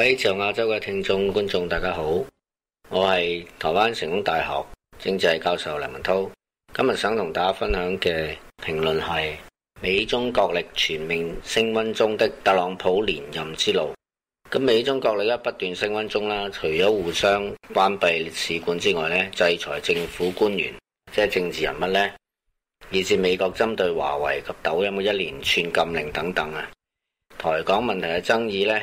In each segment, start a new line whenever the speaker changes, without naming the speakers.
位长亚洲嘅聽眾觀眾，大家好，我係台灣成功大學政治教授梁文涛。今日想同大家分享嘅評論係美中角力全面升溫中的特朗普連任之路。咁美中角力一不斷升溫中啦，除咗互相關閉使馆之外咧，制裁政府官員，即係政治人物咧，以至美國針對華為及抖音嘅一連串禁令等等啊。台港問題嘅爭議咧，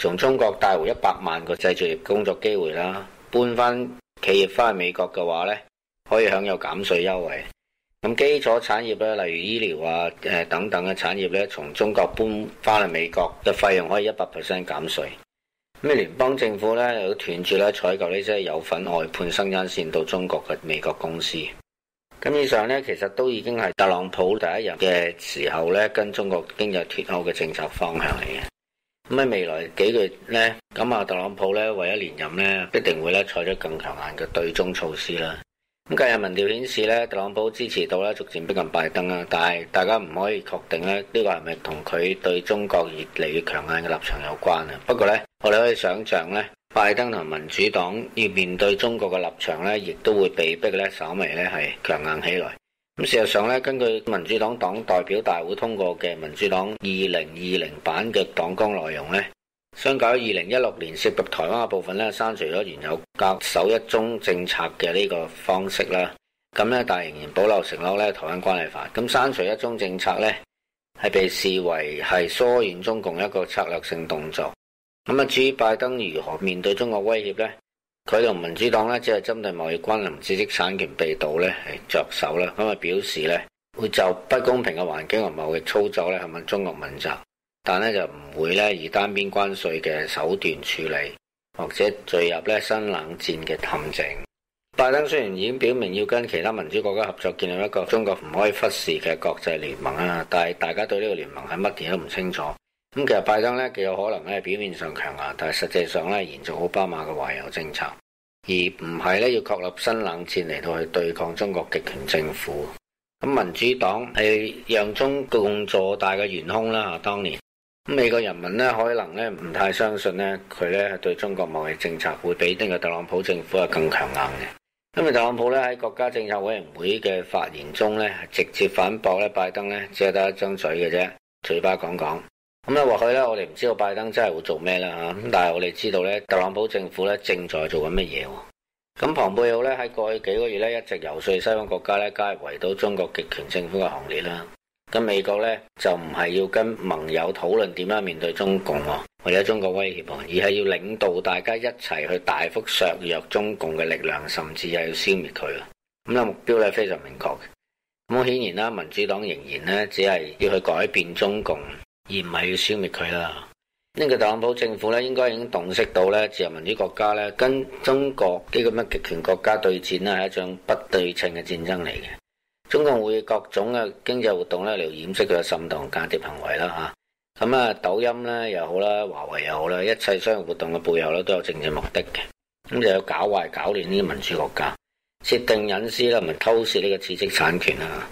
從中國帶回一百萬個製造業工作機會啦，搬翻企業翻去美國嘅話咧，可以享有減稅優惠。咁基礎產業咧，例如醫療啊、誒等等嘅產業咧，從中國搬翻去美國嘅費用可以一百 percent 減稅。咁聯邦政府咧又斷絕咧採購呢啲有份外判生產線到中國嘅美國公司。咁以上咧，其實都已經係特朗普第一日嘅時候咧，跟中國經濟脫鈎嘅政策方向嚟嘅。咁喺未來幾月咧，咁啊特朗普咧為咗連任咧，必定會咧採取更強硬嘅對中措施啦。咁近日民調顯示咧，特朗普支持度咧逐漸逼近拜登啊，但係大家唔可以確定咧呢個係咪同佢對中國越嚟越強硬嘅立場有關啊？不過咧，我哋可以想象咧，拜登同民主黨要面對中國嘅立場咧，亦都會被逼咧稍微咧係強硬起來。咁事實上咧，根據民主黨黨代表大會通過嘅民主黨二零二零版嘅黨綱內容咧，相較於二零一六年涉及台灣嘅部分咧，刪除咗原有隔首一中政策嘅呢個方式啦。咁咧，但仍然保留承諾咧台灣關係法。咁刪除一中政策咧，係被視為係疏遠中共一個策略性動作。咁啊，至於拜登如何面對中國威脅咧？佢同民主黨咧，只係針對貿易關聯、知識產權被盜咧係着手啦。咁啊，表示咧會就不公平嘅環境同貿易操作咧，係問中國問責，但咧就唔會咧以單邊關稅嘅手段處理，或者坠入咧新冷戰嘅陷阱。拜登雖然已經表明要跟其他民主國家合作，建立一個中國唔可以忽視嘅國際聯盟啊，但係大家對呢個聯盟係乜嘢都唔清楚。咁其實拜登咧，極有可能咧表面上強硬，但係實際上咧延續奧巴馬嘅懷柔政策，而唔係咧要確立新冷戰嚟到去對抗中國極權政府。咁民主黨係讓中共做大嘅元兇啦。當年咁美國人民咧可能咧唔太相信咧佢咧對中國貿易政策會比呢個特朗普政府係更強硬嘅。因為特朗普咧喺國家政策委員會嘅發言中咧直接反駁咧拜登咧只係得一張嘴嘅啫，嘴巴講講。咁咧，或许咧，我哋唔知道拜登真系会做咩啦吓，咁但系我哋知道咧，特朗普政府咧正在做紧乜嘢。咁庞贝奥咧喺过去几个月咧一直游说西方国家咧加入围堵中国极权政府嘅行列啦。咁美国咧就唔系要跟盟友讨论点样面对中共或者中国威胁，而系要领导大家一齐去大幅削弱中共嘅力量，甚至系要消灭佢。咁咧目标咧非常明确嘅。咁显然啦，民主党仍然咧只系要去改变中共。而唔係要消滅佢啦。呢個特朗普政府咧，應該已經洞悉到咧，自由民主國家咧跟中國呢個乜極權國家對戰咧，係一場不對稱嘅戰爭嚟嘅。中共會各種嘅經濟活動咧嚟掩飾佢嘅滲透間諜行為啦嚇。咁啊，抖音咧又好啦，華為又好啦，一切商業活動嘅背後咧都有政治目的嘅。咁就要搞壞搞亂呢啲民主國家，設定隱私啦，同埋偷竊呢個知識產權啊。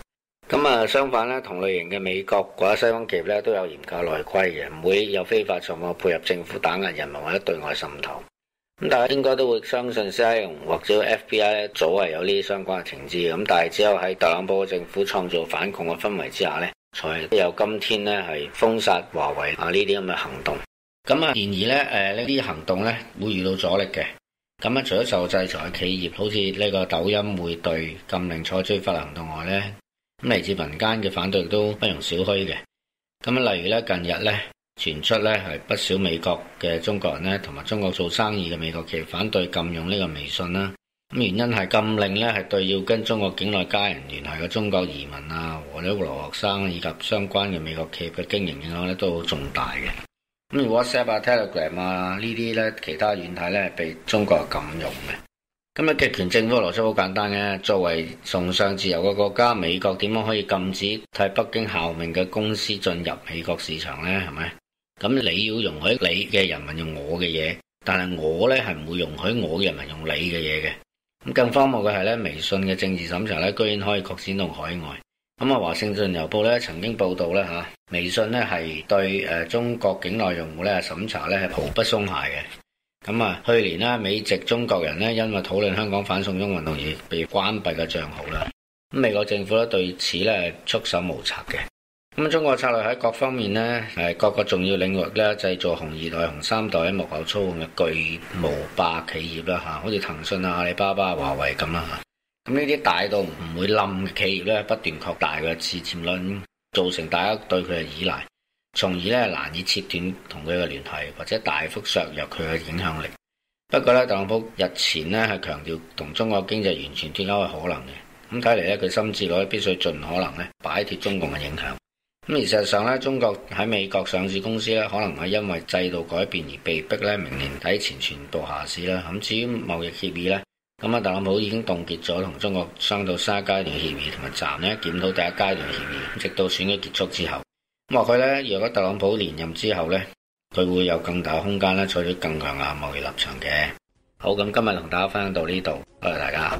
咁啊，相反咧，同類型嘅美國或者西方企業咧，都有嚴格內規嘅，唔會有非法狀況配合政府打壓人民或者對外滲透。咁大家應該都會相信 CIA 或者 FBI 咧，早係有呢啲相關嘅情資。咁但係只有喺特朗普政府創造反共嘅氛圍之下咧，才有今天咧係封殺華為啊呢啲咁嘅行動。咁啊，然而咧，誒呢啲行動咧會遇到阻力嘅。咁啊，除咗受制裁嘅企業，好似呢個抖音會對禁令採取法律行動外咧。咁嚟自民間嘅反對都不容小觑嘅。咁啊，例如咧，近日咧傳出咧係不少美國嘅中國人咧，同埋中國做生意嘅美國企业反對禁用呢個微信啦。咁原因係禁令咧係對要跟中國境內家人聯繫嘅中國移民啊，或者留學生以及相關嘅美國企业嘅經營影響咧都好重大嘅。咁 WhatsApp 啊、Telegram 啊呢啲咧，其他軟體咧被中國禁用嘅。咁啊，極權政府邏輯好簡單嘅，作為崇尚自由嘅國家，美國點樣可以禁止替北京效命嘅公司進入美國市場呢？係咪？咁你要容許你嘅人民用我嘅嘢，但係我咧係唔會容許我嘅人民用你嘅嘢嘅。咁更荒謬嘅係咧，微信嘅政治審查咧，居然可以擴展到海外。咁啊，華盛頓郵報咧曾經報道咧嚇，微信咧係對誒中國境內用戶咧審查咧係毫不鬆懈嘅。咁啊，去年咧美籍中國人咧因為討論香港反送中運動而被關閉嘅賬號啦。咁美國政府咧對此咧束手無策嘅。咁中國策略喺各方面咧誒各個重要領域咧製造紅二代、紅三代喺幕後操控嘅巨無霸企業啦嚇，好似騰訊啊、阿里巴巴、華為咁啦嚇。咁呢啲大到唔會冧嘅企業咧，不斷擴大嘅市佔率，造成大家對佢嘅依賴，從而咧難以切斷同佢嘅聯繫，或者大幅削弱佢嘅影響力。不過咧，特朗普日前咧係強調同中國經濟完全脫鈎係可能嘅。咁睇嚟咧，佢心智內必須盡可能咧擺脫中共嘅影響。咁而事實上咧，中國喺美國上市公司咧，可能係因為制度改變而被逼咧明年底前全部下市啦。咁至於貿易協議咧。咁啊，特朗普已經凍結咗同中國商到三階段協議，同埋暫咧檢討第一階段協議，直到選舉結束之後。咁話佢咧，如果特朗普连任之后咧，佢会有更大空间咧，採取更强硬贸易立场嘅。好，咁今日同大家分享到呢度，多谢大家。